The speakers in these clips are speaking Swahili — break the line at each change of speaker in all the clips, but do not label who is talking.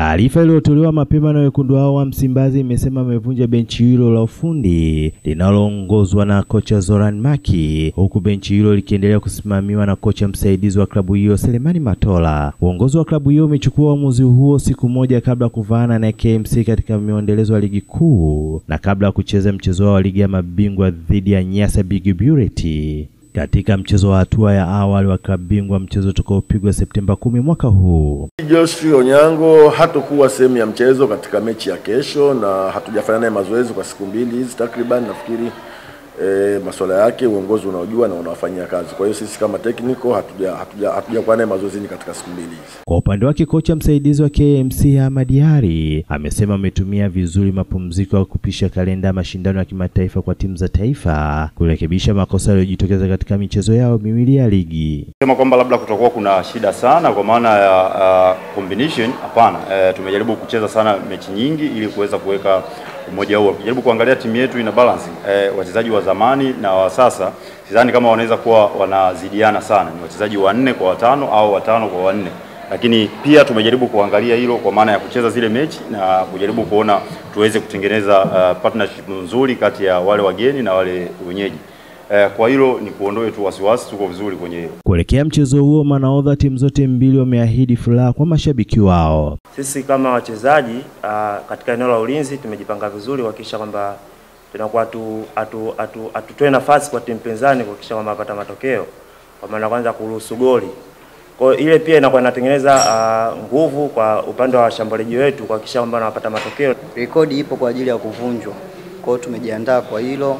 Taarifa iliyotolewa mapema na wekundu hao wa Msimbazi imesema amevunja benchi hilo la ufundi linaloongozwa na kocha Zoran Maki, huku benchi hilo likiendelea kusimamiwa na kocha msaidizi wa klabu hiyo Selemani Matola. Uongozi wa klabu hiyo umechukua uamuzi huo siku moja kabla ya kuvaana na KMC katika miondelezo ya ligi kuu na kabla ya kucheza mchezo wao wa ligi ya mabingwa dhidi ya Nyasa Big Bureti katika mchezo wa hatua ya awali wa klabu bingwa, mchezo utakaopigwa Septemba kumi mwaka huu.
Joshua Onyango hatokuwa sehemu ya mchezo katika mechi ya kesho, na hatujafanya naye mazoezi kwa siku mbili hizi takriban. Nafikiri e, masuala yake uongozi unaojua na unawafanyia kazi. Kwa hiyo sisi kama technical hatuja hatuja hatujakuwa naye mazoezini katika siku mbili hizi.
Kwa upande wake kocha msaidizi wa KMC Ahmad Ally amesema ametumia vizuri mapumziko ya kupisha kalenda ya mashindano ya kimataifa kwa timu za taifa kurekebisha makosa yaliyojitokeza katika michezo yao miwili ya ligi.
Sema kwamba labda kutakuwa kuna shida sana kwa maana ya uh, combination hapana. Uh, tumejaribu kucheza sana mechi nyingi ili kuweza kuweka umoja huo. Ukijaribu kuangalia timu yetu ina balance e, wachezaji wa zamani na wa sasa, sidhani kama wanaweza kuwa wanazidiana sana, ni wachezaji wanne kwa watano au watano kwa wanne lakini pia tumejaribu kuangalia hilo kwa maana ya kucheza zile mechi na kujaribu kuona tuweze kutengeneza uh, partnership nzuri kati ya wale wageni na wale wenyeji. Uh, kwa hilo ni kuondoe tu wasiwasi, tuko vizuri kwenye hilo.
Kuelekea mchezo huo, manaodha timu zote mbili wameahidi furaha kwa mashabiki wao.
Sisi kama wachezaji uh, katika eneo la ulinzi tumejipanga vizuri kuhakikisha kwamba tunakuwa tu atu, atu, atutoe nafasi kwa timu pinzani kuhakikisha kwamba apata matokeo, kwa maana kwanza kuruhusu goli kwa ile pia inakuwa inatengeneza uh, nguvu kwa upande wa washambuliaji wetu kuhakikisha kwamba wanapata matokeo.
Rekodi ipo kwa ajili ya kuvunjwa, kwa hiyo tumejiandaa kwa hilo.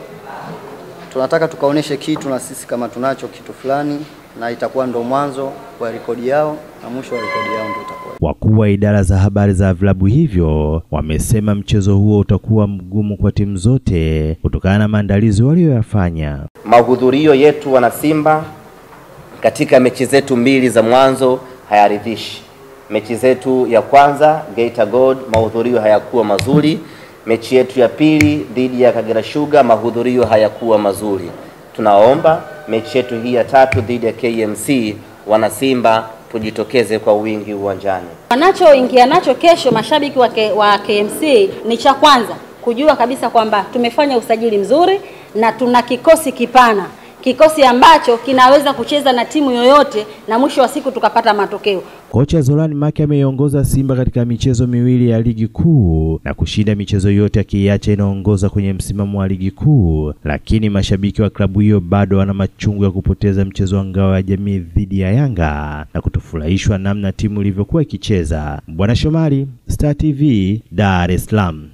Tunataka tukaoneshe kitu na sisi kama tunacho kitu fulani, na itakuwa ndo mwanzo wa rekodi yao na mwisho wa rekodi yao ndio itakuwa.
Wakuu wa idara za habari za vilabu hivyo wamesema mchezo huo utakuwa mgumu kwa timu zote kutokana na maandalizi walioyafanya.
Mahudhurio yetu wanasimba katika mechi zetu mbili za mwanzo hayaridhishi. Mechi zetu ya kwanza Geita Gold, mahudhurio hayakuwa mazuri. Mechi yetu ya pili dhidi ya Kagera Sugar, mahudhurio hayakuwa mazuri. Tunaomba mechi yetu hii ya tatu dhidi ya KMC, wanasimba tujitokeze kwa wingi uwanjani.
Wanachoingia nacho kesho mashabiki wa, ke, wa KMC ni cha kwanza kujua kabisa kwamba tumefanya usajili mzuri na tuna kikosi kipana kikosi ambacho kinaweza kucheza na timu yoyote na mwisho wa siku tukapata matokeo.
Kocha Zoran Maki ameiongoza Simba katika michezo miwili ya ligi kuu na kushinda michezo yote akiiacha inaongoza kwenye msimamo wa ligi kuu, lakini mashabiki wa klabu hiyo bado wana machungu ya kupoteza mchezo wa ngao ya jamii dhidi ya Yanga na kutofurahishwa namna timu ilivyokuwa ikicheza. Bwana Shomari, Star TV, Dar es Salaam.